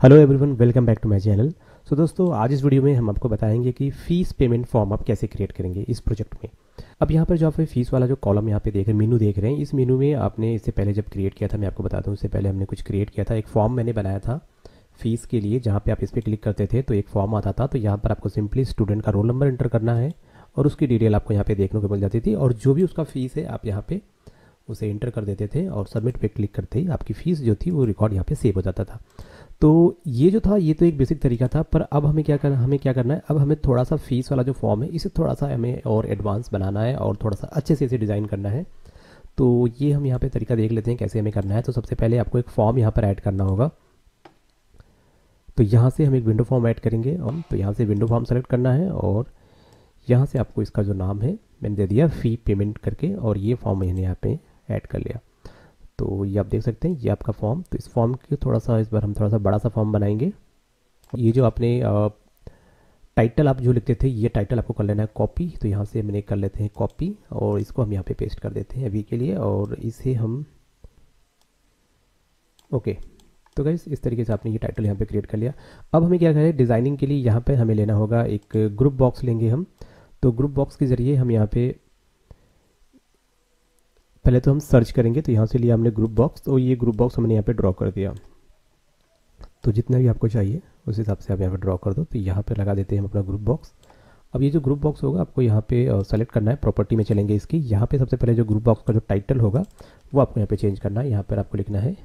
Hello everyone welcome back to my channel so दोस्तों, आज इस वीडियो में हम आपको बताएँगे कि फ़ीस पेमेंट फॉर्म आप कैसे क्रिएट करेंगे इस प्रोजेक्ट में। अब यहाँ पर जो आप फ़ीस वाला जो कॉलम यहाँ पे देख रहे हैं मीनू देख रहे हैं, इस मीनू में आपने इससे पहले जब क्रिएट किया था, मैं आपको बता दूँ उससे पहले हमने कुछ क्रिएट किया था। एक फॉर्म मैंने बनाया था फ़ीस के लिए, जहाँ पर आप इस पर क्लिक करते थे तो एक फॉर्म आता था तो यहाँ पर आपको सिंपली स्टूडेंट का रोल नंबर एंटर करना है और उसकी डिटेल आपको यहाँ पर देखने को मिल जाती थी और जो भी उसका फ़ीस है, आप यहाँ पर उसे इंटर कर देते थे और सबमिट पर क्लिक करते ही आपकी फ़ीस जो थी, वो रिकॉर्ड यहाँ पर सेव हो जाता था। तो ये जो था, ये तो एक बेसिक तरीका था, पर अब हमें क्या करना हमें क्या करना है? अब हमें थोड़ा सा फ़ीस वाला जो फॉर्म है, इसे थोड़ा सा हमें और एडवांस बनाना है और थोड़ा सा अच्छे से इसे डिज़ाइन करना है। तो ये हम यहाँ पे तरीका देख लेते हैं कैसे हमें करना है। तो सबसे पहले आपको एक फॉर्म यहाँ पर ऐड करना होगा। तो यहाँ से हम एक विंडो फॉर्म ऐड करेंगे और तो यहाँ से विंडो फॉर्म सेलेक्ट करना है और यहाँ से आपको इसका जो नाम है, मैंने दे दिया फ़ी पेमेंट करके और ये फॉर्म मैंने यहाँ पे ऐड कर लिया। तो ये आप देख सकते हैं, ये आपका फॉर्म तो इस फॉर्म के थोड़ा सा इस बार हम थोड़ा सा बड़ा सा फॉर्म बनाएँगे। ये जो आपने टाइटल आप जो लिखते थे, ये टाइटल आपको कर लेना है कॉपी तो यहाँ से मैंने कर लेते हैं कॉपी और इसको हम यहाँ पे पेस्ट कर देते हैं अभी के लिए और इसे हम ओके तो गाइस इस तरीके से आपने ये टाइटल यहाँ पे क्रिएट कर लिया। अब हमें क्या करें डिज़ाइनिंग के लिए यहाँ पे हमें लेना होगा एक ग्रुप बॉक्स लेंगे हम। तो ग्रुप बॉक्स के ज़रिए हम यहाँ पे पहले तो हम सर्च करेंगे तो यहाँ से लिया हमने ग्रुप बॉक्स तो ये ग्रुप बॉक्स हमने यहाँ पे ड्रॉ कर दिया। तो जितना भी आपको चाहिए, उस हिसाब से आप यहाँ पे ड्रॉ कर दो तो यहाँ पे लगा देते हैं हम अपना ग्रुप बॉक्स अब ये जो ग्रुप बॉक्स होगा, आपको यहाँ पे सेलेक्ट करना है प्रॉपर्टी में चलेंगे इसकी। यहाँ पे सबसे पहले जो ग्रुप बॉक्स का जो टाइटल होगा, वो आपको यहाँ पे चेंज करना है। यहाँ पर आपको लिखना है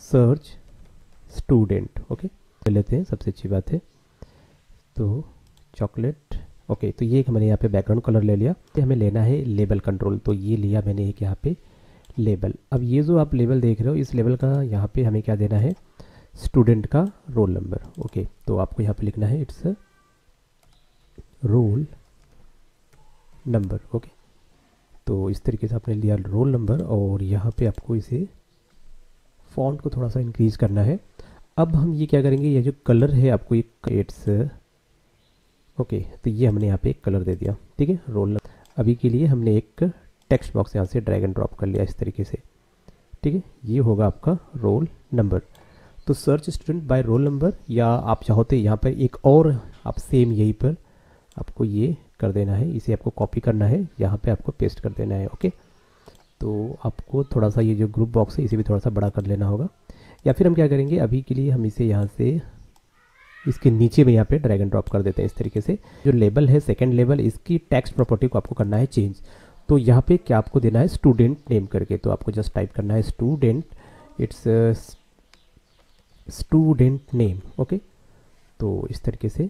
सर्च स्टूडेंट ओके लेते हैं, सबसे अच्छी बात है। तो चॉकलेट ओके तो ये मैंने यहाँ पे बैकग्राउंड कलर ले लिया। तो हमें लेना है लेबल कंट्रोल तो ये लिया मैंने एक यहाँ पे लेबल अब ये जो आप लेबल देख रहे हो, इस लेबल का यहाँ पे हमें क्या देना है? स्टूडेंट का रोल नंबर ओके तो आपको यहाँ पे लिखना है इट्स रोल नंबर ओके तो इस तरीके से आपने लिया रोल नंबर और यहाँ पे आपको इसे फॉन्ट को थोड़ा सा इंक्रीज करना है। अब हम ये क्या करेंगे? ये जो कलर है आपको एक इट्स ओके तो ये हमने यहाँ पे एक कलर दे दिया, ठीक है? रोल अभी के लिए हमने एक टेक्स्ट बॉक्स यहाँ से ड्रैग एंड ड्रॉप कर लिया इस तरीके से, ठीक है? ये होगा आपका रोल नंबर तो search student by roll number या आप चाहोते यहाँ पर एक और, आप सेम यहीं पर आपको ये कर देना है, इसे आपको कॉपी करना है, यहाँ पे आपको पेस्ट कर देना है ओके तो आपको थोड़ा सा ये जो ग्रुप बॉक्स है, इसे भी थोड़ा सा बड़ा कर लेना होगा। या फिर हम क्या करेंगे, अभी के लिए हम इसे यहाँ से इसके नीचे में यहाँ पे ड्रैग एंड ड्रॉप कर देते हैं इस तरीके से। जो लेबल है सेकंड लेबल इसकी टेक्स्ट प्रॉपर्टी को आपको करना है चेंज तो यहाँ पे क्या आपको देना है? स्टूडेंट नेम करके। तो आपको जस्ट टाइप करना है student it's student name okay तो इस तरीके से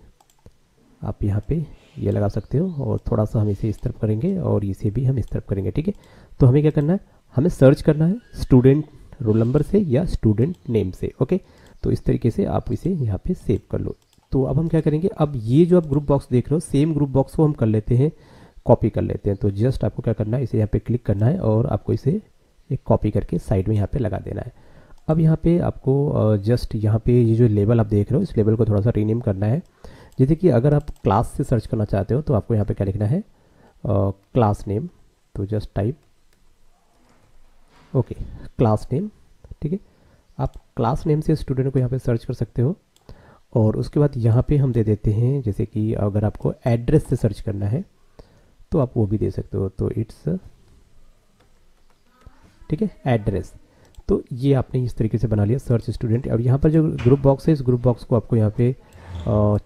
आप यहाँ पे ये लगा सकते हो और थोड़ा सा हम इसे इस तरफ़ करेंगे और इसे भी हम इस तरफ़ करेंगे, ठीक है? तो हमें क्या करना है? हमें सर्च करना है स्टूडेंट रोल नंबर से या स्टूडेंट नेम से ओके तो इस तरीके से आप इसे यहाँ पे सेव कर लो। तो अब हम क्या करेंगे? अब ये जो आप ग्रुप बॉक्स देख रहे हो सेम ग्रुप बॉक्स को हम कर लेते हैं कॉपी कर लेते हैं। तो जस्ट आपको क्या करना है? इसे यहाँ पे क्लिक करना है और आपको इसे एक कॉपी करके साइड में यहाँ पे लगा देना है। अब यहाँ पे आपको जस्ट यहाँ पे ये जो लेबल आप देख रहे हो, इस लेबल को थोड़ा सा रीनेम करना है। जैसे कि अगर आप क्लास से सर्च करना चाहते हो तो आपको यहाँ पे क्या लिखना है? क्लास नेम तो just type okay class name ठीक है? आप क्लास नेम से स्टूडेंट को यहाँ पे सर्च कर सकते हो। और उसके बाद यहाँ पे हम दे देते हैं, जैसे कि अगर आपको एड्रेस से सर्च करना है तो आप वो भी दे सकते हो। तो इट्स ठीक है एड्रेस तो ये आपने इस तरीके से बना लिया सर्च स्टूडेंट और यहाँ पर जो ग्रुप बॉक्स है, इस ग्रुप बॉक्स को आपको यहाँ पे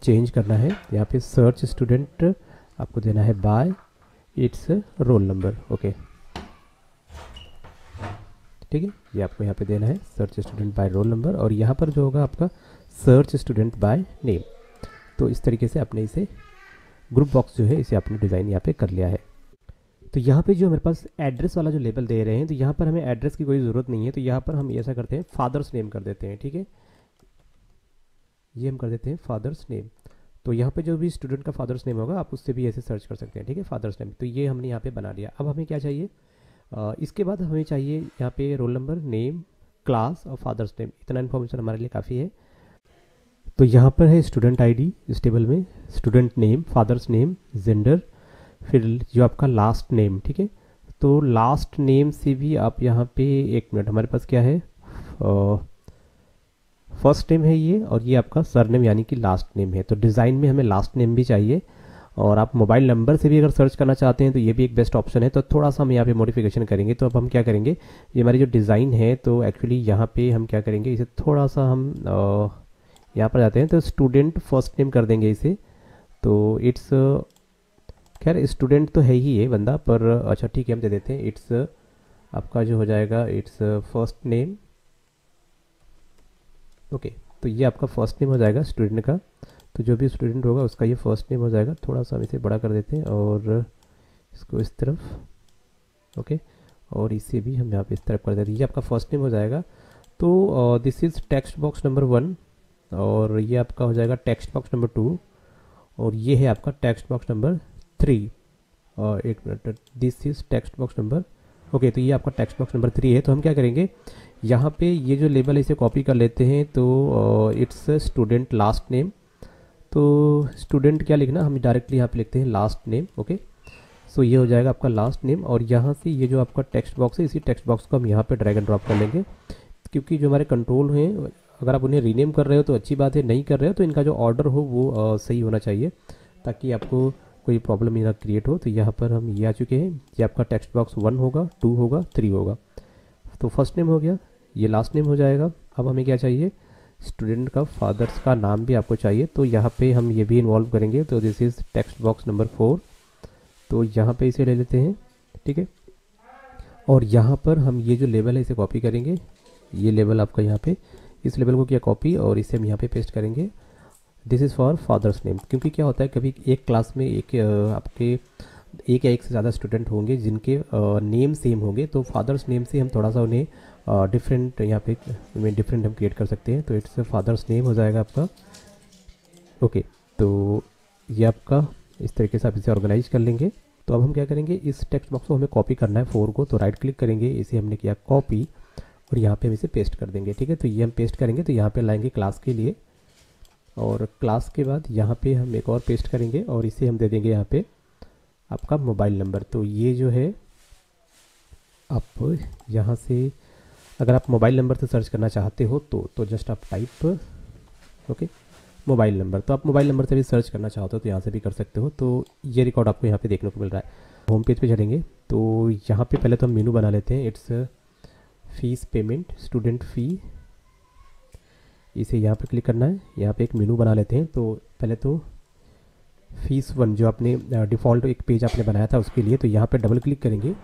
चेंज करना है। यहाँ पे सर्च स्टूडेंट आपको देना है by it's roll number okay ठीक है? ये आपको यहाँ पे देना है search student by roll number और यहाँ पर जो होगा आपका सर्च स्टूडेंट बाय नेम तो इस तरीके से आपने इसे ग्रुप बॉक्स जो है, इसे आपने डिज़ाइन यहाँ पे कर लिया है। तो यहाँ पे जो हमारे पास एड्रेस वाला जो लेबल दे रहे हैं तो यहाँ पर हमें एड्रेस की कोई ज़रूरत नहीं है तो यहाँ पर हम ऐसा करते हैं फादर्स नेम कर देते हैं, ठीक है? ये हम कर देते हैं फादर्स नेम तो यहाँ पे जो भी स्टूडेंट का फादर्स नेम होगा, आप उससे भी ऐसे सर्च कर सकते हैं, ठीक है? फादर्स नेम तो ये हमने यहाँ पे बना लिया। अब हमें क्या चाहिए? इसके बाद हमें चाहिए यहाँ पे रोल नंबर नेम क्लास और फादर्स नेम इतना इन्फॉर्मेशन हमारे लिए काफ़ी है। तो यहाँ पर है स्टूडेंट आईडी इस टेबल में। Student name father's name gender फिर जो आपका लास्ट नेम ठीक है? तो लास्ट नेम से भी आप यहाँ पे एक मिनट हमारे पास क्या है? फ़र्स्ट नेम है ये और ये आपका सर नेम यानी कि लास्ट नेम है। तो डिज़ाइन में हमें लास्ट नेम भी चाहिए। और आप मोबाइल नंबर से भी अगर सर्च करना चाहते हैं तो ये भी एक बेस्ट ऑप्शन है। तो थोड़ा सा हम यहाँ पे मॉडिफिकेशन करेंगे। तो अब हम क्या करेंगे? ये हमारी जो डिज़ाइन है तो एक्चुअली यहाँ पे हम क्या करेंगे? इसे थोड़ा सा हम यहाँ पर जाते हैं तो स्टूडेंट फ़र्स्ट नेम कर देंगे इसे। तो इट्स खैर स्टूडेंट तो है ही ये बंदा, पर अच्छा ठीक है, हम दे देते हैं। इट्स आपका जो हो जाएगा इट्स फ़र्स्ट नेम ओके तो ये आपका फ़र्स्ट नेम हो जाएगा स्टूडेंट का। तो जो भी स्टूडेंट होगा, उसका ये फ़र्स्ट नेम हो जाएगा। थोड़ा सा हम इसे बड़ा कर देते हैं और इसको इस तरफ़ ओके और इसे भी हम यहाँ पे इस तरफ़ कर देते हैं। ये आपका फ़र्स्ट नेम हो जाएगा। तो this is text box number one और ये आपका हो जाएगा टेक्स्ट बॉक्स नंबर टू और ये है आपका टेक्स्ट बॉक्स नंबर थ्री और एक minute this is text box number okay तो ये आपका टेक्स्ट बॉक्स नंबर थ्री है। तो हम क्या करेंगे? यहाँ पे ये जो लेबल है, इसे कॉपी कर लेते हैं। तो इट्स स्टूडेंट लास्ट नेम तो स्टूडेंट क्या लिखना हम डायरेक्टली यहाँ पे लिखते हैं लास्ट नेम ओके सो ये हो जाएगा आपका लास्ट नेम और यहाँ से ये जो आपका टेक्स्ट बॉक्स है इसी टेक्स्ट बॉक्स को हम यहाँ पे ड्रैग एंड ड्रॉप कर लेंगे। क्योंकि जो हमारे कंट्रोल हैं अगर आप उन्हें रीनेम कर रहे हो तो अच्छी बात है नहीं कर रहे हो तो इनका जो ऑर्डर हो वो आ, सही होना चाहिए ताकि आपको कोई प्रॉब्लम यहाँ क्रिएट हो। तो यहाँ पर हम ये आ चुके हैं ये आपका टेक्स्ट बॉक्स वन होगा टू होगा थ्री होगा। तो फ़र्स्ट नेम हो गया ये लास्ट नेम हो जाएगा। अब हमें क्या चाहिए? स्टूडेंट का फादर्स का नाम भी आपको चाहिए। तो यहाँ पे हम ये भी इन्वॉल्व करेंगे। तो this is text box number four तो यहाँ पे इसे ले लेते हैं, ठीक है? और यहाँ पर हम ये जो लेवल है, इसे कॉपी करेंगे। ये लेवल आपका यहाँ पे, इस लेवल को किया कॉपी और इसे हम यहाँ पे पेस्ट करेंगे। This is for father's name क्योंकि क्या होता है, कभी एक क्लास में एक आपके एक या एक से ज़्यादा स्टूडेंट होंगे जिनके नेम सेम होंगे। तो फादर्स नेम से हम थोड़ा सा उन्हें डिफरेंट यहाँ पे में डिफरेंट हम क्रिएट कर सकते हैं। तो इट्स फादर्स नेम हो जाएगा आपका। ओके तो ये आपका इस तरीके से आप इसे ऑर्गेनाइज कर लेंगे। तो अब हम क्या करेंगे? इस टेक्स्ट बॉक्स को हमें कॉपी करना है फोर को। तो राइट क्लिक करेंगे, इसे हमने किया कॉपी और यहाँ पे हम इसे पेस्ट कर देंगे, ठीक है? तो ये हम पेस्ट करेंगे तो यहाँ पे लाएँगे क्लास के लिए। और क्लास के बाद यहाँ पे हम एक और पेस्ट करेंगे और इसे हम दे देंगे यहाँ पे आपका मोबाइल नंबर तो ये जो है, आप यहाँ से अगर आप मोबाइल नंबर से सर्च करना चाहते हो तो तो जस्ट आप टाइप, ओके, मोबाइल नंबर। तो आप मोबाइल नंबर से भी सर्च करना चाहते हो तो यहाँ से भी कर सकते हो। तो ये रिकॉर्ड आपको यहाँ पे देखने को मिल रहा है। होम पेज पे चलेंगे। तो यहाँ पे पहले तो हम मेनू बना लेते हैं। It's fees payment, student fee. इसे यहाँ पर क्लिक करना है। यहाँ पे एक मेनू बना लेते हैं। तो पहले तो फ़ीस वन, जो आपने डिफ़ॉल्ट एक पेज आपने बनाया था उसके लिए तो यहाँ पे डबल क्लिक करेंगे।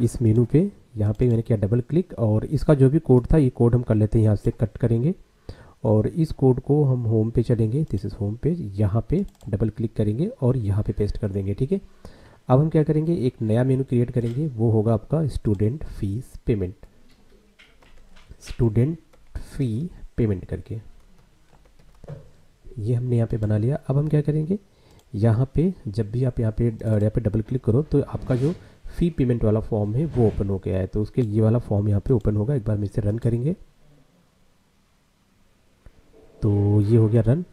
इस मेनू पे यहाँ पे मैंने किया डबल क्लिक और इसका जो भी कोड था, ये कोड हम कर लेते हैं, यहाँ से कट करेंगे। और इस कोड को हम होम पे चलेंगे दिस इज़ होम पेज यहाँ पे डबल क्लिक करेंगे और यहाँ पे पेस्ट कर देंगे, ठीक है? अब हम क्या करेंगे, एक नया मेनू क्रिएट करेंगे, वो होगा आपका student fees payment student fee payment करके। ये हमने यहाँ पे बना लिया। अब हम क्या करेंगे, यहाँ पे जब भी आप यहाँ पे यहाँ पे डबल क्लिक करो तो आपका जो फ़ी पेमेंट वाला फॉर्म है, वो ओपन हो गया है तो उसके ये वाला फॉर्म यहाँ पे ओपन होगा, एक बार हम इसे रन करेंगे। तो ये हो गया रन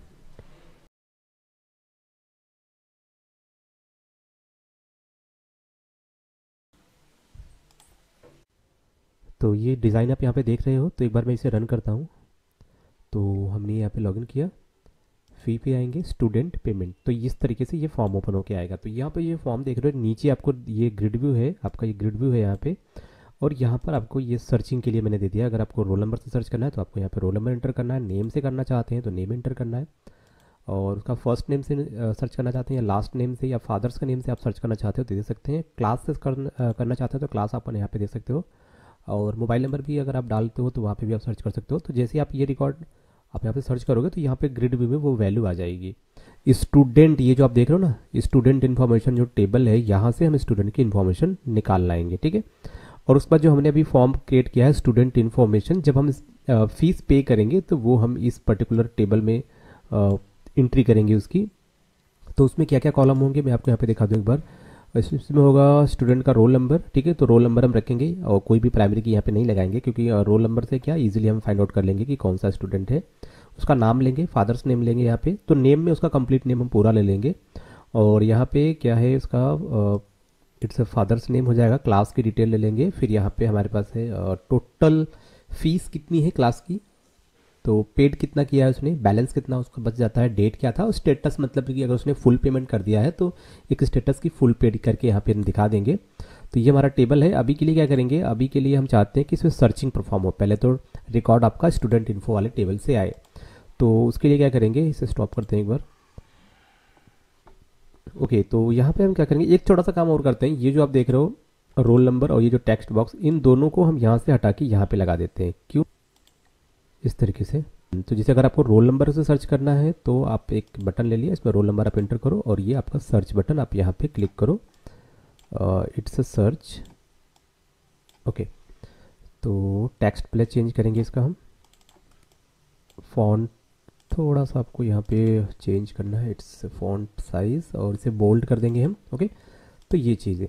तो ये डिज़ाइन आप यहाँ पे देख रहे हो तो एक बार मैं इसे रन करता हूँ। तो हमने यहाँ पे लॉगिन किया। फ़ी पे आएँगे स्टूडेंट पेमेंट तो इस तरीके से ये फॉर्म ओपन होके आएगा। तो यहाँ पे ये फॉर्म देख रहे हो, नीचे आपको ये ग्रिड व्यू है, आपका ये ग्रिड व्यू है यहाँ पे। और यहाँ पर आपको ये सर्चिंग के लिए मैंने दे दिया। अगर आपको रोल नंबर से सर्च करना है तो आपको यहाँ पे रोल नंबर एंटर करना है नेम से करना चाहते हैं तो नेम एंटर करना है। और उसका फ़र्स्ट नेम से सर्च करना चाहते हैं, या लास्ट नेम से, या फादर्स का नेम से आप सर्च करना चाहते हो तो दे सकते हैं। क्लास से करना चाहते हो तो क्लास आप यहाँ पे दे सकते हो। और मोबाइल नंबर भी अगर आप डालते हो तो वहाँ पे भी आप सर्च कर सकते हो। तो जैसे आप ये रिकॉर्ड आप यहाँ पे सर्च करोगे तो यहाँ पे ग्रिड व्यू में वो वैल्यू आ जाएगी। स्टूडेंट ये जो आप देख रहे हो ना स्टूडेंट इन्फॉर्मेशन जो टेबल है, यहाँ से हम स्टूडेंट की इन्फॉर्मेशन निकाल लाएँगे, ठीक है? और उसके बाद जो हमने अभी फॉर्म क्रिएट किया है स्टूडेंट इन्फॉर्मेशन जब हम फ़ीस पे करेंगे तो वो हम इस पर्टिकुलर टेबल में एंट्री करेंगे उसकी। तो उसमें क्या क्या कॉलम होंगे, मैं आपको यहाँ पे दिखा दूँ एक बार। इसमें होगा स्टूडेंट का रोल नंबर ठीक है? तो रोल नंबर हम रखेंगे और कोई भी प्राइमरी की यहाँ पे नहीं लगाएँगे क्योंकि रोल नंबर से क्या इजीली हम फाइंड आउट कर लेंगे कि कौन सा स्टूडेंट है। उसका नाम लेंगे फादर्स नेम लेंगे यहाँ पे। तो नेम में उसका कंप्लीट नेम हम पूरा ले लेंगे। और यहाँ पे क्या है उसका इट्स अ फादर्स नेम हो जाएगा क्लास की डिटेल ले लेंगे। फिर यहाँ पे हमारे पास है टोटल फ़ीस कितनी है क्लास की? 250 ठीक तो 250 और यहाँ पे क्या इसका नेम जाएगा क्लास की डिटेल ले लेंगे फिर यहाँ पे हमारे पास टोटल फ़ीस कितनी क्लास की 250 ठीक 250 और यहाँ पे क्या इसका नेम जाएगा क्लास की डिटेल ले लेंगे फिर यहाँ पे हमारे पास टोटल फ़ीस कितनी क्लास की पेड कितना किया है उसने? बैलेंस कितना उसका बच जाता है? डेट क्या था? और स्टेटस मतलब कि अगर उसने फुल पेमेंट कर दिया है तो एक स्टेटस की फुल पेड करके यहाँ पे हम दिखा देंगे। तो ये हमारा टेबल है। अभी के लिए क्या करेंगे? अभी के लिए हम चाहते हैं कि इसमें सर्चिंग परफॉर्म हो। पहले तो रिकॉर्ड आपका स्टूडेंट इन्फो वाले टेबल से आए। तो उसके लिए क्या करेंगे? इसे स्टॉप करते हैं एक बार। ओके तो यहाँ पे हम क्या करेंगे? एक छोटा सा काम और करते हैं। ये जो आप देख रहे हो रोल नंबर और ये जो टेक्स्ट बॉक्स इन दोनों को हम यहाँ से हटा के यहाँ पे लगा देते हैं। क्यों? इस तरीके से। तो जैसे अगर आपको रोल नंबर से सर्च करना है तो आप एक बटन ले लिया, इसमें रोल नंबर आप एंटर करो और ये आपका सर्च बटन, आप यहाँ पे क्लिक करो। It's a search. ओके। तो टेक्स्ट प्ले चेंज करेंगे इसका हम। फॉन्ट थोड़ा सा आपको यहाँ पे चेंज करना है, इट्स फॉन्ट साइज़ और इसे बोल्ड कर देंगे हम, ओके। तो ये चीज़ें।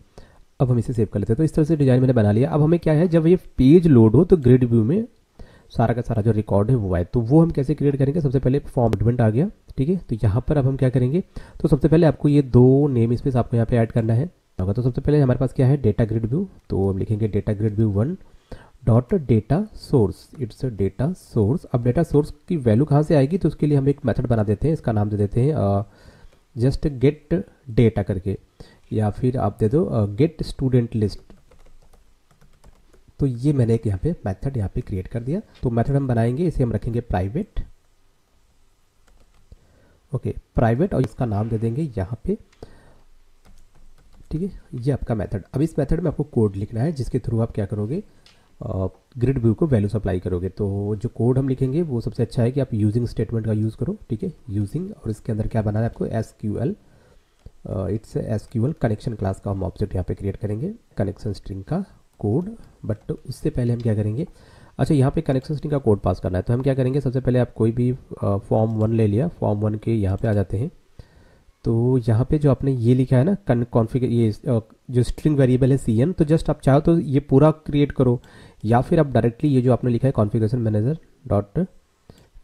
अब हम इसे सेव कर लेते हैं। तो इस तरह से डिज़ाइन मैंने बना लिया। अब हमें क्या है, जब ये पेज लोड हो तो ग्रिड व्यू में सारा का सारा जो रिकॉर्ड है, वो आए तो वो हम कैसे क्रिएट करेंगे? सबसे पहले फॉर्म एडमेंट आ गया, ठीक है? तो यहाँ पर अब हम क्या करेंगे? तो सबसे पहले आपको ये दो नेम स्पेस आपको यहाँ पे ऐड करना है। तो सबसे पहले हमारे पास क्या है? डेटा ग्रिड व्यू तो हम लिखेंगे data grid view one dot data source it's a data source अब डेटा सोर्स की वैल्यू कहाँ से आएगी? तो उसके लिए हम एक मेथड बना देते हैं। इसका नाम दे देते हैं जस्ट गेट डेटा करके। या फिर आप दे दो गेट स्टूडेंट लिस्ट तो ये मैंने एक यहाँ पे मेथड यहाँ पे क्रिएट कर दिया। तो मेथड हम बनाएँगे, इसे हम रखेंगे प्राइवेट ओके प्राइवेट और इसका नाम दे देंगे यहाँ पे। ठीक है, ये आपका मेथड अब इस मेथड में आपको कोड लिखना है, जिसके थ्रू आप क्या करोगे? ग्रिड व्यू को वैल्यू सप्लाई करोगे। तो जो कोड हम लिखेंगे, वो सबसे अच्छा है कि आप यूजिंग स्टेटमेंट का यूज़ करो, ठीक है? यूजिंग और इसके अंदर क्या बनाना है आपको? S Q L it's S Q L connection class का हम ऑब्जेक्ट यहाँ पे क्रिएट करेंगे कनेक्शन स्ट्रिंग का। कोड बट उससे पहले हम क्या करेंगे? अच्छा यहाँ पे कनेक्शन स्ट्रिंग का कोड पास करना है। तो हम क्या करेंगे? सबसे पहले आप कोई भी फॉर्म वन ले लिया। फॉर्म वन के यहाँ पे आ जाते हैं। तो यहाँ पे जो आपने ये लिखा है ना कन कॉन्फ़िगर ये जो स्ट्रिंग वेरिएबल है सी एन तो जस्ट आप चाहो तो ये पूरा क्रिएट करो। या फिर आप डायरेक्टली ये जो आपने लिखा है configuration manager dot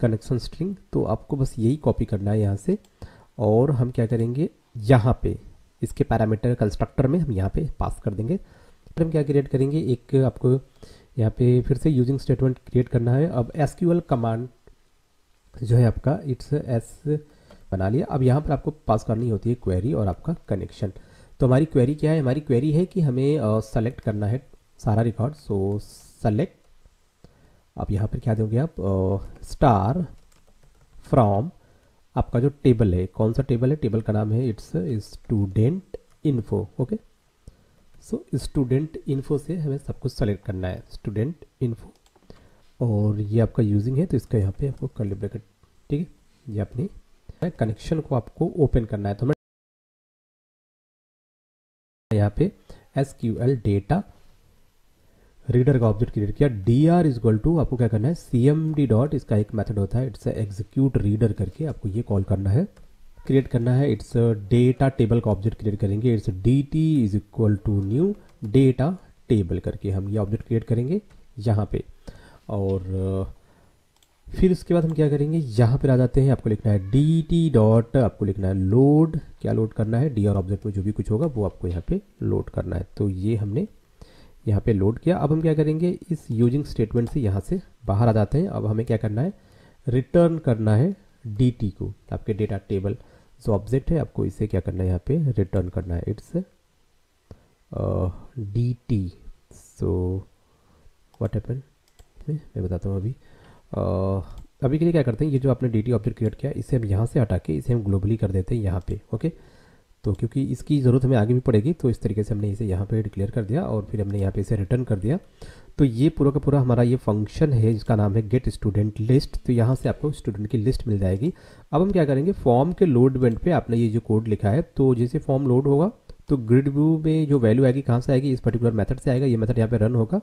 connection string तो आपको बस यही कॉपी करना है यहाँ से। और हम क्या करेंगे? यहाँ पे, इसके पैरामीटर कंस्ट्रक्टर में हम यहाँ पे पास कर देंगे। फिर हम क्या क्रिएट करेंगे? एक आपको यहाँ पे फिर से यूजिंग स्टेटमेंट क्रिएट करना है। अब एस कमांड जो है आपका इट्स एस बना लिया। अब यहाँ पर आपको पास करनी होती है क्वेरी और आपका कनेक्शन तो हमारी क्वेरी क्या है? हमारी क्वेरी है कि हमें सेलेक्ट करना है सारा रिकॉर्ड सो सेलेक्ट अब यहाँ पर क्या दोगे आप? स्टार फ्रॉम आपका जो टेबल है, कौन सा टेबल है? टेबल का नाम है it's student info okay so student info से हमें सब कुछ सेलेक्ट करना है स्टूडेंट इन्फो और ये आपका यूजिंग है तो इसका यहाँ पे आपको कर ब्रैकेट ठीक है? ये अपनी कनेक्शन को आपको ओपन करना है तो हमें यहाँ पे S Q L data reader का ऑब्जेक्ट क्रिएट किया। D R is equal to आपको क्या करना है? सी एम डी डॉट इसका एक मेथड होता है इट्स एग्जीक्यूट रीडर करके आपको ये कॉल करना है। क्रिएट करना है. इट्स डेटा टेबल का ऑब्जेक्ट क्रिएट करेंगे. It's D T is equal to new data table करके हम ये ऑब्जेक्ट क्रिएट करेंगे यहाँ पे. और फिर उसके बाद हम क्या करेंगे? यहाँ पर आ जाते हैं. आपको लिखना है डी टी डॉट आपको लिखना है लोड क्या लोड करना है? डी आर ऑब्जेक्ट में जो भी कुछ होगा वो आपको यहाँ पे लोड करना है. तो ये हमने यहाँ पे लोड किया. अब हम क्या करेंगे? इस यूजिंग स्टेटमेंट से यहाँ से बाहर आ जाते हैं. अब हमें क्या करना है? रिटर्न करना है डी टी को. आपके डेटा टेबल जो ऑब्जेक्ट है आपको इसे क्या करना है यहाँ पे? रिटर्न करना है. It's D T so what happen मैं बताता हूँ अभी. Uh, अभी के लिए क्या करते हैं? ये जो आपने डी टी ऑब्जेक्ट क्रिएट किया इसे हम यहाँ से हटा के इसे हम ग्लोबली कर देते हैं यहाँ पे ओके तो क्योंकि इसकी ज़रूरत हमें आगे भी पड़ेगी तो इस तरीके से हमने इसे यहाँ पे डिक्लेयर कर दिया और फिर हमने यहाँ पे इसे रिटर्न कर दिया। तो ये पूरा का पूरा हमारा ये फ़ंक्शन है, जिसका नाम है गेट स्टूडेंट लिस्ट तो यहाँ से आपको स्टूडेंट की लिस्ट मिल जाएगी। अब हम क्या करेंगे फॉर्म के लोड इवेंट पे आपने ये जो कोड लिखा है तो जैसे फॉर्म लोड होगा तो ग्रिड व्यू में जो वैल्यू आएगी, कहाँ से आएगी? इस पर्टिकुलर मेथड से आएगा, ये मेथड यहाँ पे रन होगा।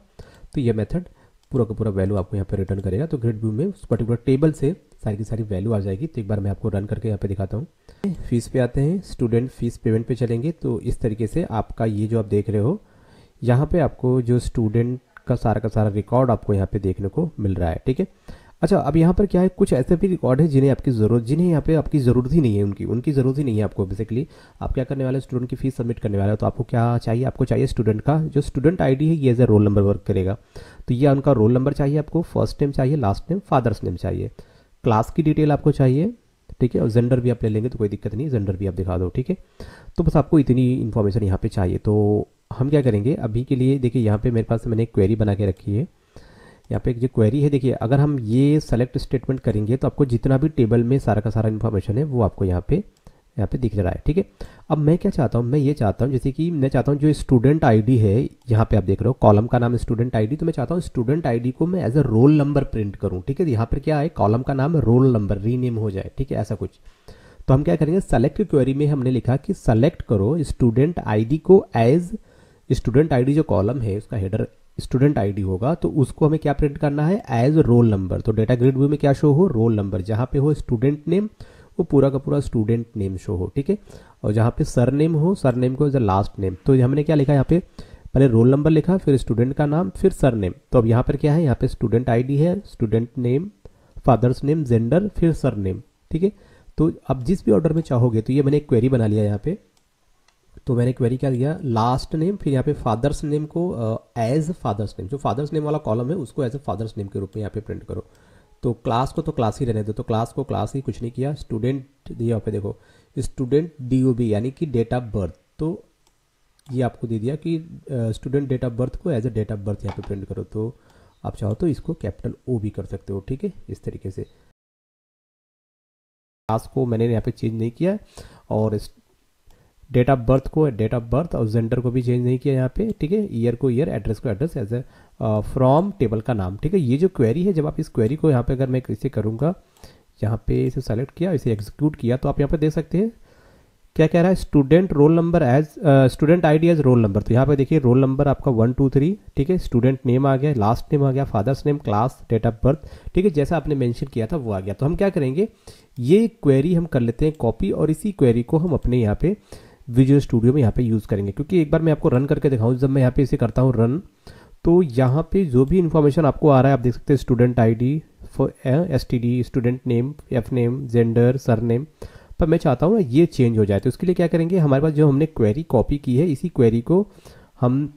तो ये मेथड पूरा का पूरा वैल्यू आपको यहाँ पे रिटर्न करेगा। तो ग्रिड व्यू में उस पर्टिकुलर टेबल से सारी की सारी वैल्यू आ जाएगी। तो एक बार मैं आपको रन करके यहाँ पे दिखाता हूँ। फ़ीस पे आते हैं। स्टूडेंट फ़ीस पेमेंट पे चलेंगे। तो इस तरीके से आपका ये जो आप देख रहे हो, यहाँ पे आपको जो स्टूडेंट का सारा का सारा रिकॉर्ड आपको यहाँ पे देखने को मिल रहा है। ठीक है? अच्छा अब यहाँ पर क्या है, कुछ ऐसे भी रिकॉर्ड है जिन्हें आपकी ज़रूरत जिन्हें यहाँ पे आपकी ज़रूरत ही नहीं है उनकी उनकी ज़रूरत ही नहीं है आपको बेसिकली आप क्या करने वाले स्टूडेंट की फ़ीस सबमिट करने वाले हो तो आपको क्या चाहिए, आपको चाहिए स्टूडेंट का, जो स्टूडेंट आईडी है, ये as a roll number work करेगा। तो ये उनका रोल नंबर चाहिए आपको फ़र्स्ट नेम चाहिए लास्ट नेम फादर्स नेम चाहिए। क्लास की डिटेल आपको चाहिए, ठीक है, और जेंडर भी आप ले लेंगे तो कोई दिक्कत नहीं जेंडर भी आप दिखा दो, ठीक है। तो बस आपको इतनी इन्फॉर्मेशन यहाँ पे चाहिए। तो हम क्या करेंगे, अभी के लिए, देखिए, यहाँ पे मेरे पास मैंने एक क्वेरी बना के रखी है। यहाँ पे एक जो क्वेरी है, देखिए, अगर हम ये सेलेक्ट स्टेटमेंट करेंगे तो आपको जितना भी टेबल में सारा का सारा इन्फॉर्मेशन है, वो आपको यहाँ पे यहाँ पे दिख रहा है, ठीक है? अब मैं क्या चाहता हूँ, मैं ये चाहता हूँ, जैसे कि मैं चाहता हूँ जो स्टूडेंट आईडी है, यहाँ पे आप देख रहे हो कॉलम का नाम स्टूडेंट आईडी तो मैं चाहता हूँ स्टूडेंट आईडी को मैं as a roll number print करूँ, ठीक है? यहाँ पर क्या है कॉलम का नाम रोल नंबर रीनेम हो जाए, ठीक है? ऐसा कुछ। तो हम क्या करेंगे सेलेक्ट क्वेरी में हमने लिखा कि सेलेक्ट करो स्टूडेंट आईडी को एज स्टूडेंट आईडी जो कॉलम है, उसका हेडर स्टूडेंट आईडी होगा तो उसको हमें क्या प्रिंट करना है? एज रोल नंबर तो डेटा ग्रिड व्यू में क्या शो हो? रोल नंबर जहाँ पे हो स्टूडेंट नेम वो पूरा का पूरा स्टूडेंट नेम शो हो, ठीक है? और जहाँ पे सर नेम हो सर नेम को एज अ लास्ट नेम तो हमने क्या लिखा यहाँ पे? पहले रोल नंबर लिखा, फिर स्टूडेंट का नाम, फिर सर नेम तो अब यहाँ पर क्या है? यहाँ पे स्टूडेंट आईडी है student name father's name gender फिर सर नेम ठीक है? तो अब जिस भी ऑर्डर में चाहोगे तो ये मैंने एक क्वेरी बना लिया यहाँ पे। तो मैंने क्वेरी क्या दिया लास्ट नेम फिर यहाँ पे फादर्स नेम को एज फादर्स नेम जो फादर्स नेम वाला कॉलम है, उसको एज ए फादर्स नेम के रूप में यहाँ पे प्रिंट करो। तो क्लास को तो क्लास ही रहने दो तो क्लास को क्लास ही कुछ नहीं किया। स्टूडेंट यहाँ पे देखो स्टूडेंट डी ओ बी यानी कि डेट ऑफ़ बर्थ तो ये आपको दे दिया कि स्टूडेंट डेट ऑफ़ बर्थ को as a date of birth यहाँ पे प्रिंट करो। तो आप चाहो तो इसको कैपिटल ओ भी कर सकते हो, ठीक है? इस तरीके से। क्लास को मैंने यहाँ पे चेंज नहीं किया और डेट ऑफ़ बर्थ को डेट ऑफ़ बर्थ और जेंडर को भी चेंज नहीं किया यहाँ पे, ठीक है? ईयर को ईयर एड्रेस को address as a from table का नाम, ठीक है? ये जो क्वेरी है, जब आप इस क्वेरी को यहाँ पे अगर मैं इसे करूँगा, यहाँ पे इसे सेलेक्ट किया, इसे एग्जीक्यूट किया तो आप यहाँ पे देख सकते हैं, क्या कह रहा है? Student roll number as student ID as roll number तो यहाँ पे देखिए रोल नंबर आपका वन टू थ्री ठीक है? स्टूडेंट नेम आ गया लास्ट नेम आ गया father's name class date of birth ठीक है? जैसा आपने मेंशन किया था, वो आ गया। तो हम क्या करेंगे? ये क्वेरी हम कर लेते हैं कॉपी और इसी क्वेरी को हम अपने यहाँ पे विजुअल स्टूडियो में यहाँ पे यूज़ करेंगे। क्योंकि एक बार मैं आपको रन करके दिखाऊँ, जब मैं यहाँ पे इसे करता हूँ रन तो यहाँ पे जो भी इन्फॉर्मेशन आपको आ रहा है, आप देख सकते हैं student I D S T D student name F name gender surname पर मैं चाहता हूँ ये चेंज हो जाए। तो उसके लिए क्या करेंगे, हमारे पास जो हमने क्वेरी कॉपी की है, इसी क्वेरी को हम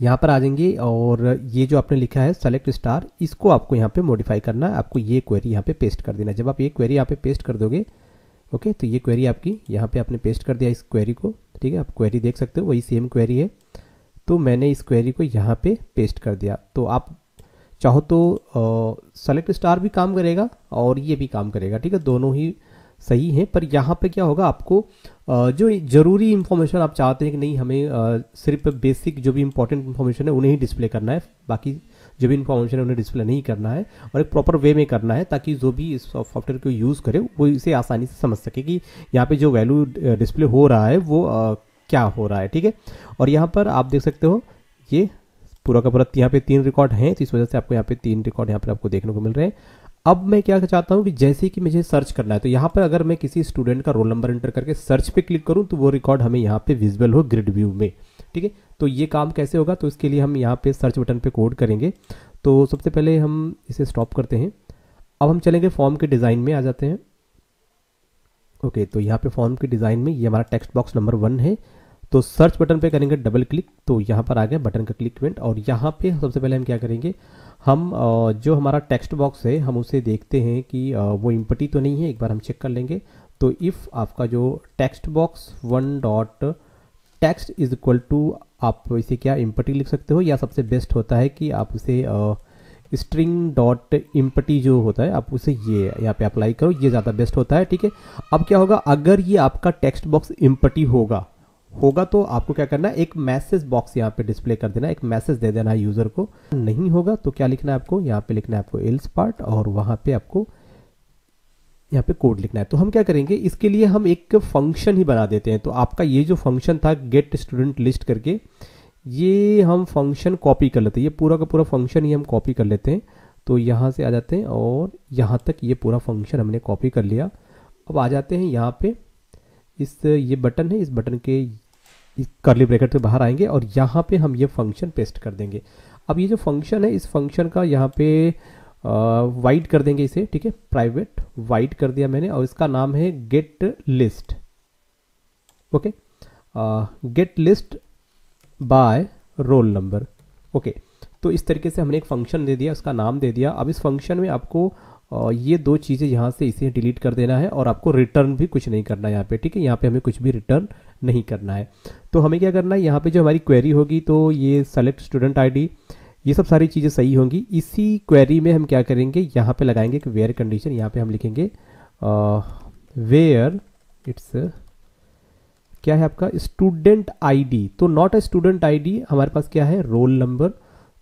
यहाँ पर आ जाएँगे और ये जो आपने लिखा है सेलेक्ट स्टार इसको आपको यहाँ पे मॉडिफाई करना है। आपको ये क्वेरी यहाँ पे पेस्ट कर देना जब आप ये क्वेरी यहाँ पे पेस्ट कर दोगे ओके तो ये क्वेरी आपकी यहाँ पे आपने पेस्ट कर दिया इस क्वेरी को ठीक है? आप क्वेरी देख सकते हो वही सेम क्वेरी है। तो मैंने इस क्वेरी को यहाँ पे पेस्ट कर दिया। तो आप चाहो तो सेलेक्ट स्टार भी काम करेगा और ये भी काम करेगा ठीक है? दोनों ही सही हैं पर यहाँ पे क्या होगा आपको आ, जो ज़रूरी इन्फॉर्मेशन आप चाहते हैं कि नहीं हमें आ, सिर्फ़ बेसिक जो भी इंपॉर्टेंट इन्फॉर्मेशन है उन्हें ही डिस्प्ले करना है। बाकी जो भी इन्फॉर्मेशन उन्हें डिस्प्ले नहीं करना है और एक प्रॉपर वे में करना है ताकि जो भी इस सॉफ्टवेयर को यूज़ करे वो इसे आसानी से समझ सके कि यहाँ पे जो वैल्यू डिस्प्ले हो रहा है वो आ, क्या हो रहा है ठीक है? और यहाँ पर आप देख सकते हो ये पूरा का पूरा यहाँ पे तीन रिकॉर्ड हैं तो इस वजह से आपको यहाँ पे तीन रिकॉर्ड यहाँ पर आपको देखने को मिल रहे हैं। अब मैं क्या चाहता हूँ कि जैसे कि मुझे सर्च करना है तो यहाँ पर अगर मैं किसी स्टूडेंट का रोल नंबर एंटर करके सर्च पे क्लिक करूँ तो वो रिकॉर्ड हमें यहाँ पे विजिबल हो ग्रिड व्यू में। ठीक है? तो ये काम कैसे होगा? तो इसके लिए हम यहाँ पे सर्च बटन पे कोड करेंगे। तो सबसे पहले हम इसे स्टॉप करते हैं। अब हम चलेंगे फॉर्म के डिज़ाइन में आ जाते हैं। ओके तो यहाँ पे फॉर्म के डिज़ाइन में ये हमारा टेक्स्ट बॉक्स नंबर वन है। तो सर्च बटन पे करेंगे डबल क्लिक तो यहाँ पर आ गया बटन का क्लिक इवेंट और यहाँ पे सबसे पहले हम क्या करेंगे? हम जो हमारा टेक्स्ट बॉक्स है, हम उसे देखते हैं कि वो इम्पटी तो नहीं है, एक बार हम चेक कर लेंगे। तो इफ़ आपका जो text box one dot text is equal to आप इसे क्या इम्पटी लिख सकते हो? या सबसे बेस्ट होता है कि आप उसे स्ट्रिंग डॉट इम्पटी जो होता है, आप उसे ये यहाँ पे अप्लाई करो। ये ज़्यादा बेस्ट होता है, ठीक है? अब क्या होगा? अगर ये आपका टेक्स्ट बॉक्स इम्पटी होगा होगा तो आपको क्या करना है? एक मैसेज बॉक्स यहाँ पे डिस्प्ले कर देना एक मैसेज दे देना है यूज़र को। नहीं होगा तो क्या लिखना है आपको? यहाँ पे लिखना है आपको एल्स पार्ट और वहाँ पे आपको यहाँ पे कोड लिखना है। तो हम क्या करेंगे, इसके लिए हम एक फ़ंक्शन ही बना देते हैं। तो आपका ये जो फ़ंक्शन था गेट स्टूडेंट लिस्ट करके, ये हम फ़ंक्शन कॉपी कर लेते हैं। ये पूरा का पूरा फ़ंक्शन ही हम कॉपी कर लेते हैं। तो यहाँ से आ जाते हैं और यहाँ तक ये पूरा फ़ंक्शन हमने कॉपी कर लिया। अब आ जाते हैं यहाँ पे। इस, ये बटन है, इस बटन के करली ब्रैकेट से बाहर आएँगे और यहाँ पे हम ये फ़ंक्शन पेस्ट कर देंगे। अब ये जो फ़ंक्शन है, इस फ़ंक्शन का यहाँ पे वाइट कर देंगे इसे, ठीक है? प्राइवेट वाइट कर दिया मैंने और इसका नाम है get list okay get list by roll number okay तो इस तरीके से हमने एक फ़ंक्शन दे दिया, उसका नाम दे दिया। अब इस फ़ंक्शन में आपको ये दो चीज़ें यहाँ से इसे डिलीट कर देना है और आपको रिटर्न भी कुछ नहीं करना है यहाँ पे, ठीक है? यहाँ पे हमें कुछ भी रिटर्न नहीं करना है। तो हमें क्या करना है? यहाँ पे जो हमारी क्वेरी होगी तो ये सेलेक्ट स्टूडेंट आईडी ये सब सारी चीज़ें सही होंगी। इसी क्वेरी में हम क्या करेंगे? यहाँ पे लगाएँगे कि वेयर कंडीशन यहाँ पे हम लिखेंगे वेयर इट्स क्या है आपका? स्टूडेंट आईडी तो नॉट अ स्टूडेंट आईडी हमारे पास क्या है? रोल नंबर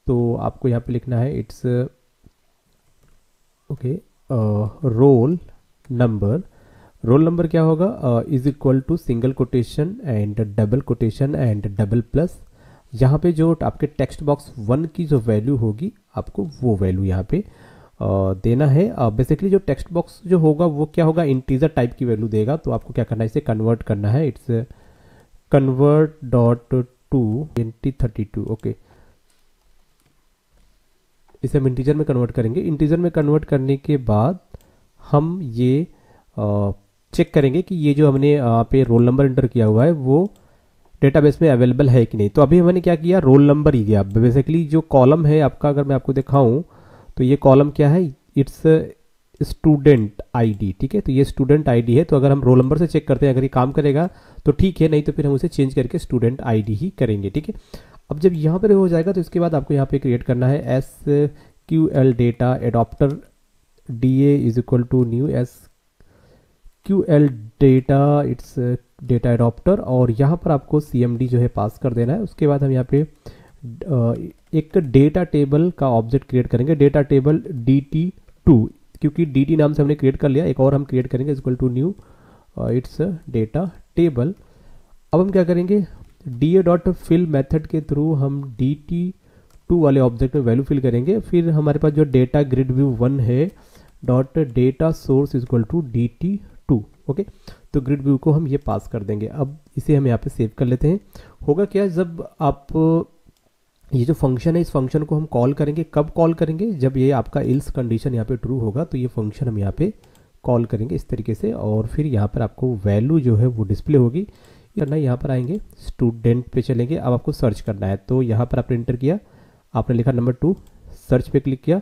तो आपको यहाँ पे लिखना है it's okay roll number roll number क्या होगा? Is equal to single quotation and double quotation and double plus यहाँ पे जो आपके टेक्स्ट बॉक्स वन की जो वैल्यू होगी, आपको वो वैल्यू यहाँ पे देना है। बेसिकली जो टेक्स्ट बॉक्स जो होगा, वो क्या होगा? इंटीजर टाइप की वैल्यू देगा। तो आपको क्या करना है? इसे कन्वर्ट करना है। It's convert dot to twenty thirty two okay इसे हम इंटीजर में कन्वर्ट करेंगे। इंटीजर में कन्वर्ट करने के बाद हम ये चेक करेंगे कि ये जो हमने यहाँ पे रोल नंबर इंटर किया हुआ है, वो डेटाबेस में अवेलेबल है कि नहीं? तो अभी हमने क्या किया? रोल नंबर ही दिया। बेसिकली जो कॉलम है आपका, अगर मैं आपको दिखाऊँ तो ये कॉलम क्या है? इट्स स्टूडेंट आईडी ठीक है? तो ये स्टूडेंट आईडी है। तो अगर हम रोल नंबर से चेक करते हैं, अगर ये काम करेगा तो ठीक है, नहीं तो फिर हम उसे चेंज करके स्टूडेंट आईडी ही करेंगे, ठीक है? अब जब यहाँ पर हो जाएगा तो इसके बाद आपको यहाँ पे क्रिएट करना है S Q L data adapter D A is equal to new S Q L data it's data adapter और यहाँ पर आपको सी एम डी जो है पास कर देना है। उसके बाद हम यहाँ पे एक डेटा टेबल का ऑब्जेक्ट क्रिएट करेंगे। Data table D T two क्योंकि डी टी नाम से हमने क्रिएट कर लिया। एक और हम क्रिएट करेंगे equal to new it's data table अब हम क्या करेंगे? D A dot fill method के थ्रू हम डी टी टू वाले ऑब्जेक्ट में वैल्यू फिल करेंगे। फिर हमारे पास जो डेटा ग्रिड व्यू वन है dot data source is to D T two okay तो ग्रिड व्यू को हम ये पास कर देंगे। अब इसे हम यहाँ पे सेव कर लेते हैं। होगा क्या, जब आप, ये जो फ़ंक्शन है, इस फ़ंक्शन को हम कॉल करेंगे, कब कॉल करेंगे? जब ये आपका इल्स कंडीशन यहाँ पे ट्रू होगा तो ये फ़ंक्शन हम यहाँ पे कॉल करेंगे इस तरीके से। और फिर यहाँ पर आपको वैल्यू जो है वो डिस्प्ले होगी। करना यहाँ पर आएँगे स्टूडेंट पे चलेंगे। अब आपको सर्च करना है। तो यहाँ पर आपने इंटर किया। आपने लिखा नंबर टू सर्च पे क्लिक किया।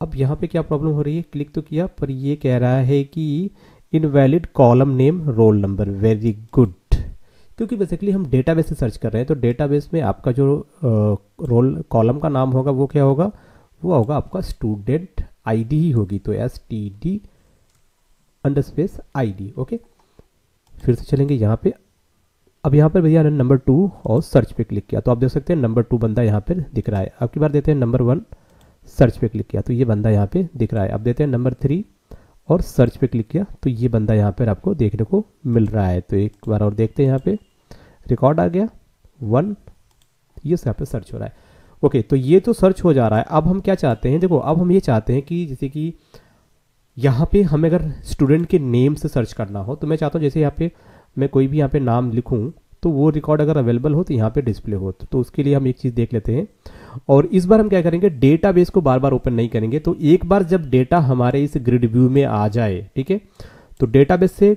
अब यहाँ पे क्या प्रॉब्लम हो रही है? क्लिक तो किया, पर ये कह रहा है कि invalid column name roll number, very good. क्योंकि बेसिकली हम डेटाबेस से सर्च कर रहे हैं तो डेटाबेस में आपका जो रोल, कॉलम का नाम होगा, वो क्या होगा? वो होगा आपका स्टूडेंट आईडी ही होगी तो S T D under space I okay फिर से चलेंगे यहाँ पे। अब यहाँ पर भैया नंबर टू और सर्च पे क्लिक किया तो आप देख सकते हैं नंबर टू बंदा यहाँ पर दिख रहा है। अब की बार देते हैं नंबर वन सर्च पे क्लिक किया तो ये बंदा यहाँ पे दिख रहा है। अब देते हैं नंबर थ्री और सर्च पे क्लिक किया तो ये बंदा यहाँ पर आपको देखने को मिल रहा है। तो एक बार और देखते हैं यहाँ पे। रिकॉर्ड आ गया। वन ये यहाँ पे सर्च हो रहा है। ओके तो ये तो सर्च हो जा रहा है। अब हम क्या चाहते हैं? देखो, अब हम ये चाहते हैं कि जैसे कि यहाँ पे हमें अगर स्टूडेंट के नेम से सर्च करना हो तो मैं चाहता हूँ जैसे यहाँ पे मैं कोई भी यहाँ पे नाम लिखूँ तो वो रिकॉर्ड अगर अवेलेबल हो तो यहाँ पे डिस्प्ले हो। तो उसके लिए हम एक चीज़ देख लेते हैं। और इस बार हम क्या करेंगे डेटाबेस को बार बार ओपन नहीं करेंगे। तो एक बार जब डेटा हमारे इस ग्रिड व्यू में आ जाए, ठीक है? तो डेटाबेस से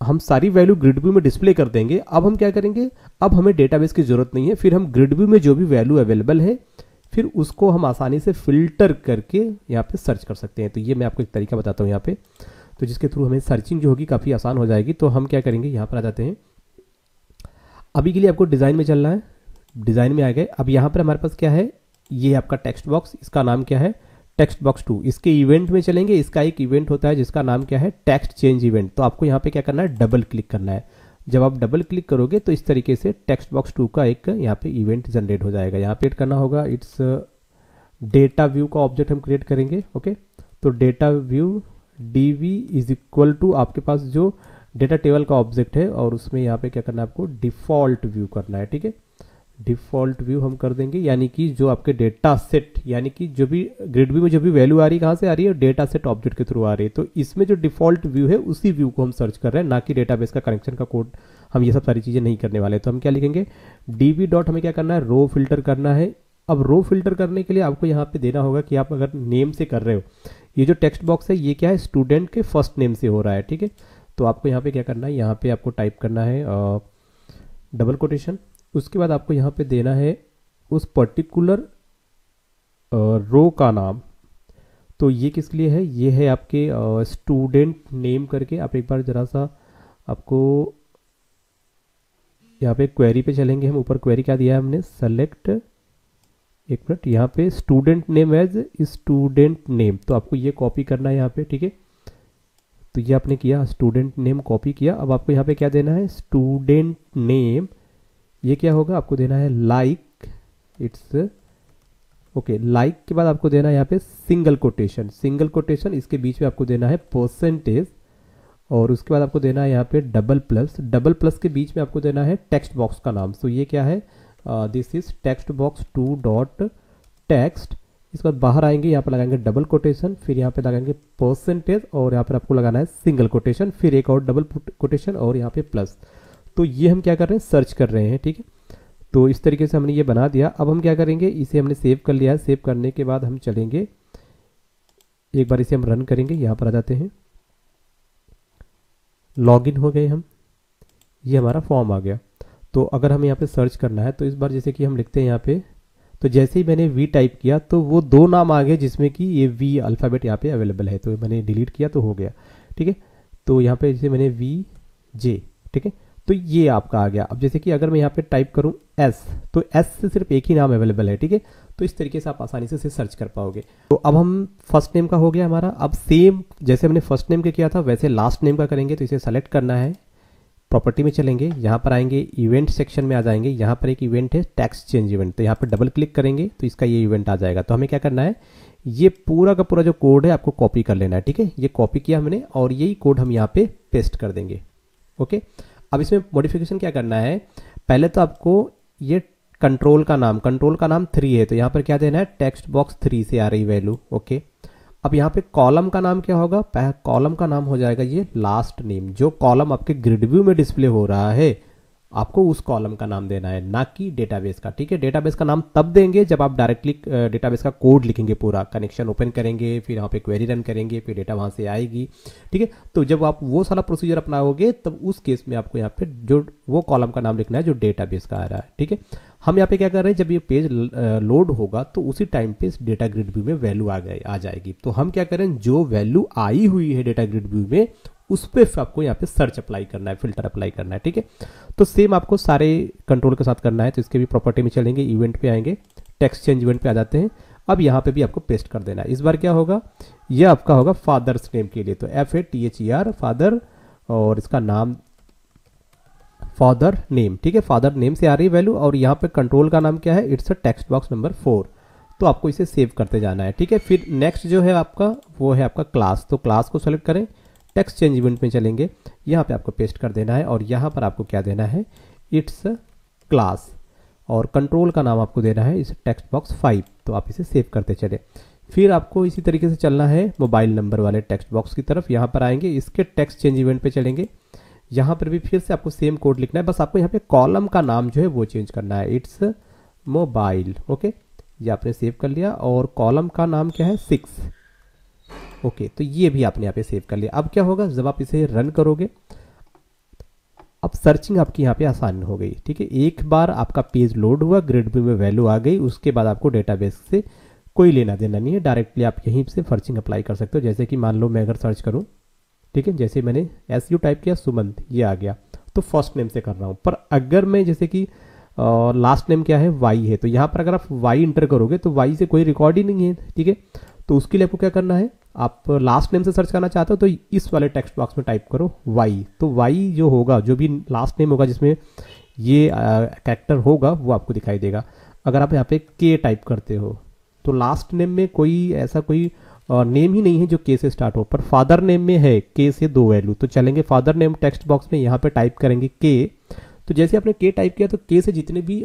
हम सारी वैल्यू ग्रिड व्यू में डिस्प्ले कर देंगे। अब हम क्या करेंगे, अब हमें डेटाबेस की ज़रूरत नहीं है। फिर हम ग्रिड व्यू में जो भी वैल्यू अवेलेबल है, फिर उसको हम आसानी से फ़िल्टर करके यहाँ पे सर्च कर सकते हैं। तो ये मैं आपको एक तरीका बताता हूँ यहाँ पे। तो जिसके थ्रू हमें सर्चिंग जो होगी काफ़ी आसान हो जाएगी। तो हम क्या करेंगे, यहाँ पर आ जाते हैं। अभी के लिए आपको डिज़ाइन में चलना है। डिज़ाइन में आ गए। अब यहाँ पर हमारे पास क्या है? ये आपका टेक्स्ट बॉक्स इसका नाम क्या है? टेक्स्ट बॉक्स टू इसके इवेंट में चलेंगे, इसका एक इवेंट होता है जिसका नाम क्या है? टेक्स्ट चेंज इवेंट तो आपको यहाँ पे क्या करना है? डबल क्लिक करना है। जब आप डबल क्लिक करोगे तो इस तरीके से टेक्स्ट बॉक्स टू का एक यहाँ पे इवेंट जनरेट हो जाएगा। यहाँ पे एड करना होगा। इट्स डेटा व्यू का ऑब्जेक्ट हम क्रिएट करेंगे ओके तो data view D V is equal to आपके पास जो डेटा टेबल का ऑब्जेक्ट है, और उसमें यहाँ पे क्या करना है आपको? डिफ़ॉल्ट व्यू करना है, ठीक है? डिफ़ॉल्ट व्यू हम कर देंगे, यानी कि जो आपके डेटा सेट यानी कि जो भी ग्रिड व्यू में जो भी वैल्यू आ रही है, कहाँ से आ रही है? डेटा सेट ऑब्जेक्ट के थ्रू आ रही है। तो इसमें जो डिफ़ॉल्ट व्यू है, उसी व्यू को हम सर्च कर रहे हैं, ना कि डेटाबेस का कनेक्शन का कोड हम ये सब सारी चीज़ें नहीं करने वाले। तो हम क्या लिखेंगे? डी डॉट हमें क्या करना है? रो फ़िल्टर करना है। अब रो फ़िल्टर करने के लिए आपको यहाँ पे देना होगा कि आप अगर नेम से कर रहे हो, ये जो टेक्स्ट बॉक्स है, ये क्या है? स्टूडेंट के फ़र्स्ट नेम से हो रहा है, ठीक है? तो आपको यहाँ पे क्या करना है? यहाँ पे आपको टाइप करना है डबल कोटेशन उसके बाद आपको यहाँ पे देना है उस पर्टिकुलर रो का नाम। तो ये किस लिए है? ये है आपके स्टूडेंट नेम करके। आप एक बार ज़रा सा आपको यहाँ पे क्वेरी पे चलेंगे। हम ऊपर क्वेरी क्या दिया है हमने? सेलेक्ट एक मिनट, यहाँ पे student name as student name तो आपको ये कॉपी करना है यहाँ पे, ठीक है? तो ये आपने किया स्टूडेंट नेम कॉपी किया। अब आपको यहाँ पे क्या देना है? स्टूडेंट नेम ये क्या होगा? आपको देना है लाइक इट्स ओके लाइक के बाद आपको देना है यहाँ पे सिंगल कोटेशन सिंगल कोटेशन इसके बीच में आपको देना है परसेंटेज और उसके बाद आपको देना है यहाँ पे डबल प्लस डबल प्लस के बीच में आपको देना है टेक्स्ट बॉक्स का नाम. सो so, ये क्या है? This is text box two dot text इसके बाद बाहर आएँगे यहाँ पर लगाएँगे डबल कोटेशन फिर यहाँ पे लगाएँगे परसेंटेज और यहाँ पर आपको लगाना है सिंगल कोटेशन फिर एक और डबल कोटेशन और यहाँ पे प्लस तो ये हम क्या कर रहे हैं? सर्च कर रहे हैं, ठीक है? तो इस तरीके से हमने ये बना दिया। अब हम क्या करेंगे? इसे हमने सेव कर लिया। सेव करने के बाद हम चलेंगे। एक बार इसे हम रन करेंगे। यहाँ पर आ जाते हैं। लॉगिन हो गए हम। ये हमारा फॉर्म आ गया। तो अगर हमें यहाँ पे सर्च करना है तो इस बार जैसे कि हम लिखते हैं यहाँ पे तो जैसे ही मैंने वी टाइप किया तो वो दो नाम आ गए जिसमें कि ये वी अल्फ़ाबेट यहाँ पे अवेलेबल है। तो मैंने डिलीट किया तो हो गया। ठीक है? तो यहाँ पे जैसे मैंने वी जे ठीक है? तो ये आपका आ गया। अब जैसे कि अगर मैं यहाँ पे टाइप करूँ एस तो एस से सिर्फ़ एक ही नाम अवेलेबल है, ठीक है? तो इस तरीके से आप आसानी से इसे सर्च कर पाओगे। तो अब हम फ़र्स्ट नेम का हो गया हमारा। अब सेम जैसे हमने फ़र्स्ट नेम का किया था, वैसे लास्ट नेम का करेंगे तो इसे सेलेक्ट करना है। प्रॉपर्टी में चलेंगे। यहाँ पर आएँगे इवेंट सेक्शन में आ जाएँगे। यहाँ पर एक इवेंट है टैक्स चेंज इवेंट तो यहाँ पर डबल क्लिक करेंगे तो इसका ये इवेंट आ जाएगा। तो हमें क्या करना है? ये पूरा का पूरा जो कोड है, आपको कॉपी कर लेना है, ठीक है? ये कॉपी किया हमने, और यही कोड हम यहाँ पे पेस्ट कर देंगे ओके अब इसमें मॉडिफिकेशन क्या करना है? पहले तो आपको ये कंट्रोल का नाम कंट्रोल का नाम थ्री है तो यहाँ पर क्या देना है? टेक्स्ट बॉक्स थ्री से आ रही वैल्यू ओके अब यहाँ पे कॉलम का नाम क्या होगा? कॉलम का नाम हो जाएगा ये लास्ट नेम जो कॉलम आपके ग्रिडव्यू में डिस्प्ले हो रहा है। आपको उस कॉलम का नाम देना है, ना कि डेटाबेस का। ठीक है? डेटाबेस का नाम तब देंगे जब आप डायरेक्टली डेटाबेस का कोड लिखेंगे पूरा। कनेक्शन ओपन करेंगे, फिर यहाँ पे क्वेरी रन करेंगे, फिर डेटा वहाँ से आएगी। ठीक है? तो जब आप वो सारा प्रोसीजर अपनाओगे, तब उस केस में आपको यहाँ पे जो, वो कॉलम का नाम लिखना है जो डेटाबेस का आ रहा है। ठीक है? हम यहाँ पे क्या कर रहे हैं? जब ये पेज लोड होगा तो उसी टाइम पे इस डेटा ग्रिड व्यू में वैल्यू आ गए, आ जाएगी। तो हम क्या करें? जो वैल्यू आई हुई है डेटा ग्रिड व्यू में उस पर आपको यहाँ पे सर्च अप्लाई करना है फ़िल्टर अप्लाई करना है, ठीक है? तो सेम आपको सारे कंट्रोल के साथ करना है तो इसके भी प्रॉपर्टी में चलेंगे इवेंट पे आएँगे टेक्स्ट चेंज इवेंट पे आ जाते हैं। अब यहाँ पे भी आपको पेस्ट कर देना है। इस बार क्या होगा? ये आपका होगा फादर्स नेम के लिए तो F A T H E R father और इसका नाम फादर नेम ठीक है? फादर नेम से आ रही वैल्यू और यहाँ पे कंट्रोल का नाम क्या है? It's a text box number four तो आपको इसे सेव करते जाना है, ठीक है? फिर नेक्स्ट जो है आपका, वो है आपका क्लास तो क्लास को सेलेक्ट करें। टेक्स्ट चेंज इवेंट में चलेंगे। यहाँ पे आपको पेस्ट कर देना है और यहाँ पर आपको क्या देना है? It's class. और कंट्रोल का नाम आपको देना है, इस टेक्स्ट बॉक्स फाइव। तो आप इसे सेव करते चले। फिर आपको इसी तरीके से चलना है, मोबाइल नंबर वाले टेक्स्ट बॉक्स की तरफ़। यहाँ पर आएँगे, इसके टेक्स्ट चेंज इवेंट पे चलेंगे। यहाँ पर भी फिर से आपको सेम कोड लिखना है, बस आपको यहाँ पे कॉलम का नाम जो है वो चेंज करना है। It's mobile, okay? ये आपने सेव कर लिया और कॉलम का नाम क्या है? सिक्स। ओके तो ये भी आपने यहाँ पे सेव कर लिया। अब क्या होगा, जब आप इसे रन करोगे, अब सर्चिंग आपकी यहाँ पे आसान हो गई, ठीक है? एक बार आपका पेज लोड हुआ ग्रिड व्यू में वैल्यू आ गई, उसके बाद आपको डेटाबेस से कोई लेना देना नहीं है। डायरेक्टली आप यहीं से सर्चिंग अप्लाई कर सकते हो। जैसे कि मान लो मैं अगर सर्च करूँ, ठीक है? जैसे मैंने एस यू टाइप किया सुमंत ये आ गया। तो फ़र्स्ट नेम से कर रहा हूँ। पर अगर मैं जैसे कि लास्ट नेम क्या है? वाई है। तो यहाँ पर अगर आप वाई इंटर करोगे तो वाई से कोई रिकॉर्ड ही नहीं है, ठीक है? तो उसके लिए आपको क्या करना है? आप लास्ट नेम से सर्च करना चाहते हो तो इस वाले टेक्स्ट बॉक्स में टाइप करो वाई तो वाई जो होगा, जो भी लास्ट नेम होगा, जिसमें ये कैरेक्टर होगा, वो आपको दिखाई देगा। अगर आप यहाँ पे के टाइप करते हो तो लास्ट नेम में कोई ऐसा कोई नेम ही नहीं है जो के से स्टार्ट हो, पर फादर नेम में है के से दो वैल्यू तो चलेंगे फादर नेम टेक्स्ट बॉक्स में यहाँ पे टाइप करेंगे के तो जैसे आपने के टाइप किया तो के से जितने भी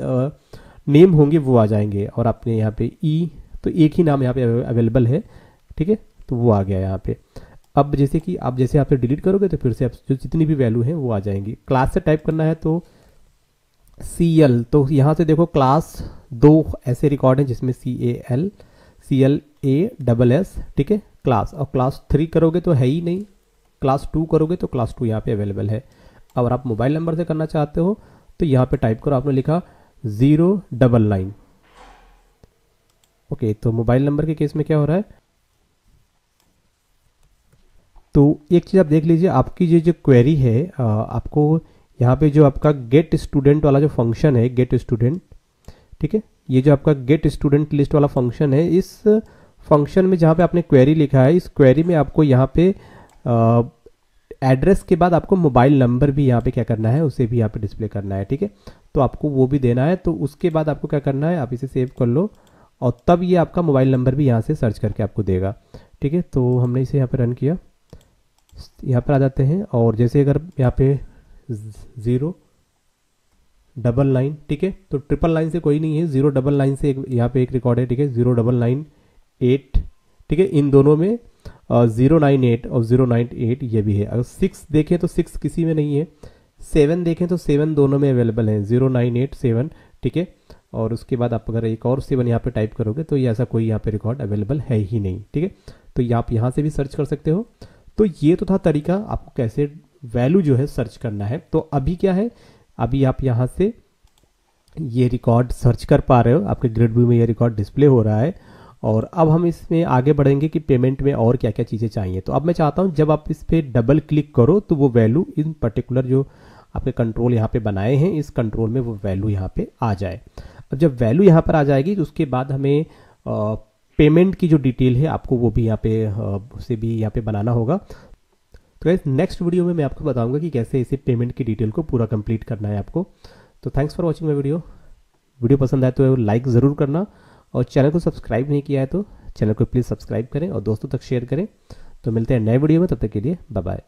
नेम होंगे, वो आ जाएँगे, और आपने यहाँ पे ई तो एक ही नाम यहाँ पे अवेलेबल है, ठीक है? तो वो आ गया यहाँ पे। अब जैसे कि आप जैसे आप डिलीट करोगे तो फिर से आप जो जितनी भी वैल्यू है वो आ जाएँगी। क्लास से टाइप करना है तो सी एल तो यहाँ से देखो क्लास दो ऐसे रिकॉर्ड हैं जिसमें C A L C L A double S ठीक है, क्लास। और क्लास थ्री करोगे तो है ही नहीं। क्लास टू करोगे तो क्लास टू यहाँ पे अवेलेबल है। अगर आप मोबाइल नंबर से करना चाहते हो तो यहाँ पे टाइप करो, आपने लिखा ज़ीरो डबल नाइन ओके तो मोबाइल नंबर के केस में क्या हो रहा है? तो एक चीज़ आप देख लीजिए, आपकी ये जो क्वेरी है आपको यहाँ पे जो आपका गेट स्टूडेंट वाला जो फ़ंक्शन है गेट स्टूडेंट ठीक है? ये जो आपका गेट स्टूडेंट लिस्ट वाला फ़ंक्शन है, इस फ़ंक्शन में जहाँ पे आपने क्वेरी लिखा है, इस क्वेरी में आपको यहाँ पे एड्रेस के बाद आपको मोबाइल नंबर भी यहाँ पे क्या करना है, उसे भी यहाँ पे डिस्प्ले करना है, ठीक है? तो आपको वो भी देना है तो उसके बाद आपको क्या करना है, आप इसे सेव कर लो और तब ये आपका मोबाइल नंबर भी यहाँ से सर्च करके आपको देगा, ठीक है? तो हमने इसे यहाँ पर रन किया। यहाँ पर आ जाते हैं और जैसे अगर यहाँ पे ज़ीरो डबल नाइन, ठीक है? तो ट्रिपल नाइन से कोई नहीं है। ज़ीरो डबल नाइन से एक, यहाँ पे एक रिकॉर्ड है, ठीक है? ज़ीरो डबल नाइन एट, ठीक है? इन दोनों में ज़ीरो नाइन एट और ज़ीरो नाइन एट ये भी है। अगर सिक्स देखें तो सिक्स किसी में नहीं है। सेवन देखें तो सेवन दोनों में अवेलेबल है। ज़ीरो नाइन एट सेवन, ठीक है? और उसके बाद आप अगर एक और सेवन यहाँ पे टाइप करोगे तो ये ऐसा कोई यहाँ पे रिकॉर्ड अवेलेबल है ही नहीं, ठीक है? तो आप यहाँ से भी सर्च कर सकते हो। तो ये तो था तरीका, आपको कैसे वैल्यू जो है सर्च करना है। तो अभी क्या है, अभी आप यहाँ से ये रिकॉर्ड सर्च कर पा रहे हो, आपके ग्रिड व्यू में ये रिकॉर्ड डिस्प्ले हो रहा है। और अब हम इसमें आगे बढ़ेंगे कि पेमेंट में और क्या क्या चीज़ें चाहिए। तो अब मैं चाहता हूँ, जब आप इस पर डबल क्लिक करो तो वो वैल्यू इन पर्टिकुलर जो आपके कंट्रोल यहाँ पे बनाए हैं, इस कंट्रोल में वो वैल्यू यहाँ पे आ जाए। अब जब वैल्यू यहाँ पर आ जाएगी तो उसके बाद हमें पेमेंट की जो डिटेल है आपको वो भी यहाँ पे उसे भी यहाँ पे बनाना होगा। तो इस नेक्स्ट वीडियो में मैं आपको बताऊँगा कि कैसे इसे पेमेंट की डिटेल को पूरा कंप्लीट करना है आपको। तो thanks for watching my video video पसंद आए तो लाइक ज़रूर करना और चैनल को सब्सक्राइब नहीं किया है तो चैनल को प्लीज़ सब्सक्राइब करें और दोस्तों तक शेयर करें। तो मिलते हैं नए वीडियो में, तब तक के लिए बाय बाय